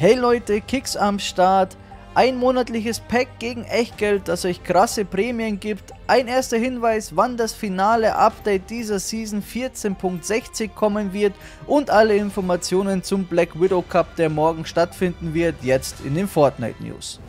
Hey Leute, Kicks am Start. Ein monatliches Pack gegen Echtgeld, das euch krasse Prämien gibt. Ein erster Hinweis, wann das finale Update dieser Season 14.60 kommen wird und alle Informationen zum Black Widow Cup, der morgen stattfinden wird, jetzt in den Fortnite News.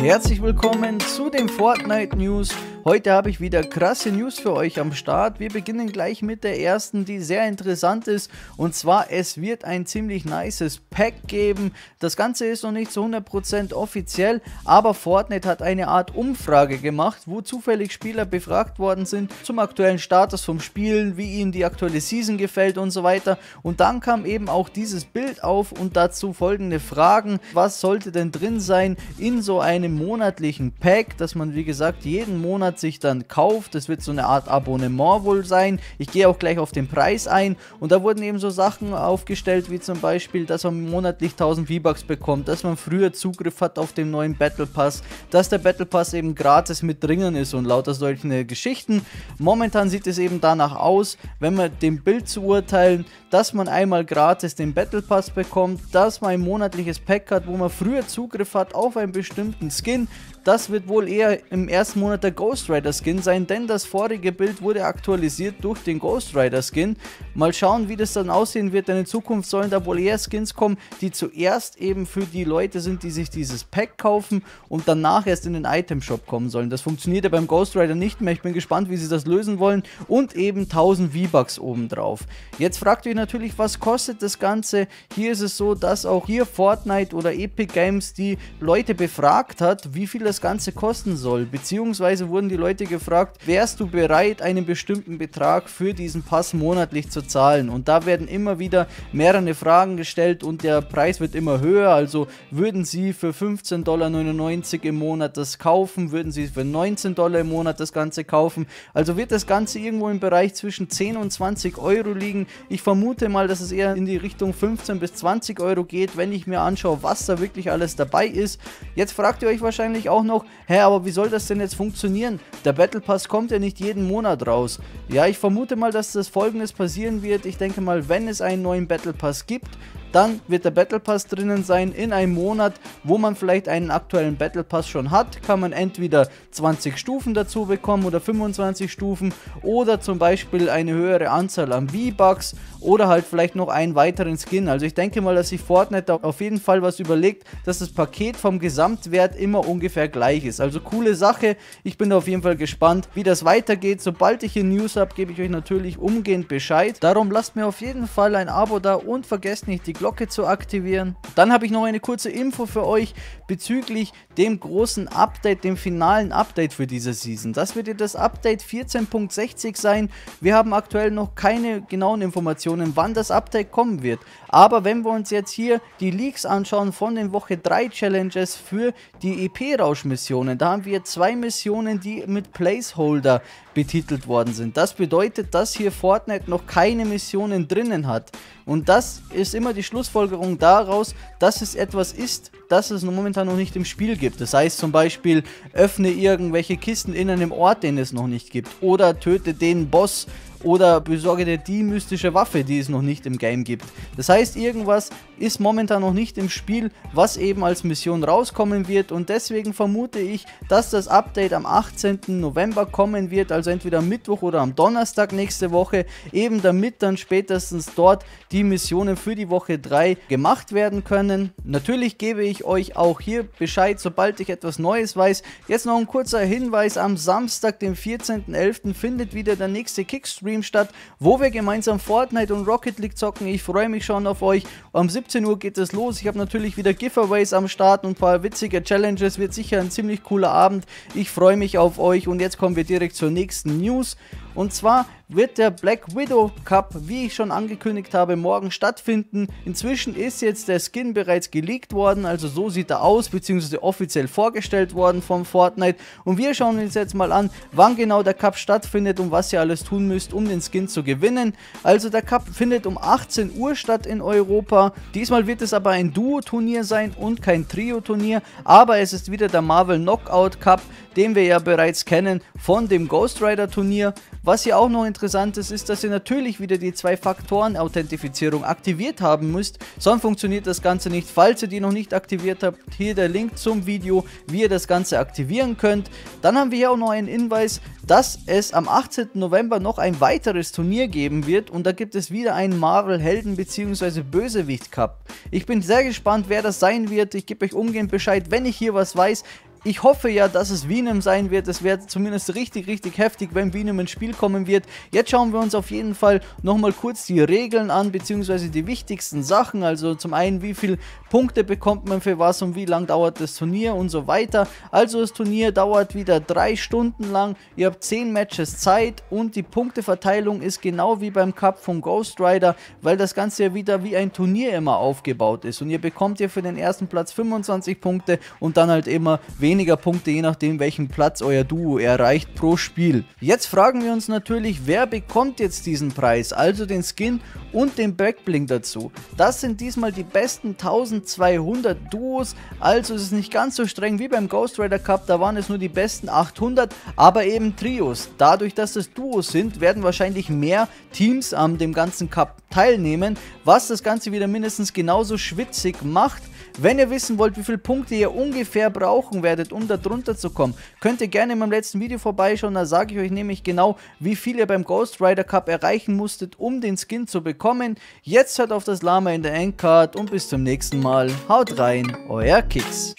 Herzlich willkommen zu den Fortnite News. Heute habe ich wieder krasse News für euch am Start. Wir beginnen gleich mit der ersten, die sehr interessant ist. Und zwar, es wird ein ziemlich nices Pack geben. Das Ganze ist noch nicht zu 100% offiziell, aber Fortnite hat eine Art Umfrage gemacht, wo zufällig Spieler befragt worden sind zum aktuellen Status vom Spielen, wie ihnen die aktuelle Season gefällt und so weiter. Und dann kam eben auch dieses Bild auf und dazu folgende Fragen. Was sollte denn drin sein in so einem monatlichen Pack, dass man wie gesagt jeden Monat Monat sich dann kauft. Das wird so eine Art Abonnement wohl sein. Ich gehe auch gleich auf den Preis ein und da wurden eben so Sachen aufgestellt, wie zum Beispiel, dass man monatlich 1000 V-Bucks bekommt, dass man früher Zugriff hat auf den neuen Battle Pass, dass der Battle Pass eben gratis mit drinnen ist und lauter solche Geschichten. Momentan sieht es eben danach aus, wenn wir dem Bild zu urteilen, dass man einmal gratis den Battle Pass bekommt, dass man ein monatliches Pack hat, wo man früher Zugriff hat auf einen bestimmten Skin. Das wird wohl eher im ersten Monat der Ghost Rider Skin sein, denn das vorige Bild wurde aktualisiert durch den Ghost Rider Skin. Mal schauen, wie das dann aussehen wird, denn in Zukunft sollen da wohl eher Skins kommen, die zuerst eben für die Leute sind, die sich dieses Pack kaufen und danach erst in den Item Shop kommen sollen. Das funktioniert ja beim Ghost Rider nicht mehr. Ich bin gespannt, wie sie das lösen wollen und eben 1000 V-Bucks obendrauf. Jetzt fragt ihr natürlich, was kostet das Ganze? Hier ist es so, dass auch hier Fortnite oder Epic Games die Leute befragt hat, wie viel das Ganze kosten soll. Beziehungsweise wurden die Leute gefragt, wärst du bereit, einen bestimmten Betrag für diesen Pass monatlich zu zahlen? Und da werden immer wieder mehrere Fragen gestellt und der Preis wird immer höher. Also würden sie für 15,99 Dollar im Monat das kaufen? Würden sie für 19 Dollar im Monat das Ganze kaufen? Also wird das Ganze irgendwo im Bereich zwischen 10 und 20 Euro liegen. Ich vermute mal, dass es eher in die Richtung 15 bis 20 Euro geht, wenn ich mir anschaue, was da wirklich alles dabei ist. Jetzt fragt ihr euch wahrscheinlich auch noch, hä, aber wie soll das denn jetzt funktionieren? Der Battle Pass kommt ja nicht jeden Monat raus. Ja, ich vermute mal, dass das folgendes passieren wird. Ich denke mal, wenn es einen neuen Battle Pass gibt, dann wird der Battle Pass drinnen sein in einem Monat, wo man vielleicht einen aktuellen Battle Pass schon hat, kann man entweder 20 Stufen dazu bekommen oder 25 Stufen oder zum Beispiel eine höhere Anzahl an V-Bucks oder halt vielleicht noch einen weiteren Skin. Also ich denke mal, dass sich Fortnite auf jeden Fall was überlegt, dass das Paket vom Gesamtwert immer ungefähr gleich ist. Also coole Sache. Ich bin auf jeden Fall gespannt, wie das weitergeht. Sobald ich hier News habe, gebe ich euch natürlich umgehend Bescheid. Darum lasst mir auf jeden Fall ein Abo da und vergesst nicht die Glocke zu aktivieren. Dann habe ich noch eine kurze Info für euch bezüglich dem großen Update, dem finalen Update für diese Season. Das wird das Update 14.60 sein. Wir haben aktuell noch keine genauen Informationen, wann das Update kommen wird. Aber wenn wir uns jetzt hier die Leaks anschauen von den Woche 3 Challenges für die EP-Rausch-Missionen, da haben wir zwei Missionen, die mit Placeholder betitelt worden sind. Das bedeutet, dass hier Fortnite noch keine Missionen drinnen hat. Und das ist immer die Schlussfolgerung daraus, dass es etwas ist, das es momentan noch nicht im Spiel gibt. Das heißt zum Beispiel, öffne irgendwelche Kisten in einem Ort, den es noch nicht gibt. Oder töte den Boss oder besorge dir die mystische Waffe, die es noch nicht im Game gibt. Das heißt, irgendwas ist momentan noch nicht im Spiel, was eben als Mission rauskommen wird und deswegen vermute ich, dass das Update am 18. November kommen wird, also entweder am Mittwoch oder am Donnerstag nächste Woche, eben damit dann spätestens dort die Missionen für die Woche 3 gemacht werden können. Natürlich gebe ich euch auch hier Bescheid, sobald ich etwas Neues weiß. Jetzt noch ein kurzer Hinweis, am Samstag, dem 14.11. findet wieder der nächste Kickstream Stream statt, wo wir gemeinsam Fortnite und Rocket League zocken. Ich freue mich schon auf euch. Um 17 Uhr geht es los. Ich habe natürlich wieder Giveaways am Start und ein paar witzige Challenges. Wird sicher ein ziemlich cooler Abend. Ich freue mich auf euch und jetzt kommen wir direkt zur nächsten News. Und zwar wird der Black Widow Cup, wie ich schon angekündigt habe, morgen stattfinden. Inzwischen ist jetzt der Skin bereits geleakt worden, also so sieht er aus, beziehungsweise offiziell vorgestellt worden vom Fortnite. Und wir schauen uns jetzt mal an, wann genau der Cup stattfindet und was ihr alles tun müsst, um den Skin zu gewinnen. Also der Cup findet um 18 Uhr statt in Europa. Diesmal wird es aber ein Duo-Turnier sein und kein Trio-Turnier, aber es ist wieder der Marvel Knockout Cup, den wir ja bereits kennen von dem Ghost Rider Turnier. Was hier auch noch interessant ist, ist, dass ihr natürlich wieder die zwei Faktoren Authentifizierung aktiviert haben müsst, sonst funktioniert das Ganze nicht. Falls ihr die noch nicht aktiviert habt, hier der Link zum Video, wie ihr das Ganze aktivieren könnt. Dann haben wir hier auch noch einen Hinweis, dass es am 18. November noch ein weiteres Turnier geben wird und da gibt es wieder einen Marvel Helden bzw. Bösewicht Cup. Ich bin sehr gespannt, wer das sein wird. Ich gebe euch umgehend Bescheid, wenn ich hier was weiß. Ich hoffe ja, dass es Venom sein wird. Es wäre zumindest richtig, richtig heftig, wenn Venom ins Spiel kommen wird. Jetzt schauen wir uns auf jeden Fall nochmal kurz die Regeln an, beziehungsweise die wichtigsten Sachen. Also zum einen, wie viele Punkte bekommt man für was und wie lang dauert das Turnier und so weiter. Also das Turnier dauert wieder drei Stunden lang. Ihr habt zehn Matches Zeit und die Punkteverteilung ist genau wie beim Cup von Ghost Rider, weil das Ganze ja wieder wie ein Turnier immer aufgebaut ist. Und ihr bekommt ja für den ersten Platz 25 Punkte und dann halt immer weniger weniger Punkte, je nachdem welchen Platz euer Duo erreicht pro Spiel. Jetzt fragen wir uns natürlich, wer bekommt jetzt diesen Preis, also den Skin und den Backbling dazu. Das sind diesmal die besten 1200 Duos, also ist es nicht ganz so streng wie beim Ghost Rider Cup, da waren es nur die besten 800, aber eben Trios. Dadurch, dass es Duos sind, werden wahrscheinlich mehr Teams an dem ganzen Cup teilnehmen, was das Ganze wieder mindestens genauso schwitzig macht. Wenn ihr wissen wollt, wie viele Punkte ihr ungefähr brauchen werdet, um da drunter zu kommen, könnt ihr gerne in meinem letzten Video vorbeischauen. Da sage ich euch nämlich genau, wie viel ihr beim Ghost Rider Cup erreichen musstet, um den Skin zu bekommen. Jetzt hört auf das Lama in der Endcard und bis zum nächsten Mal. Haut rein, euer Kicks.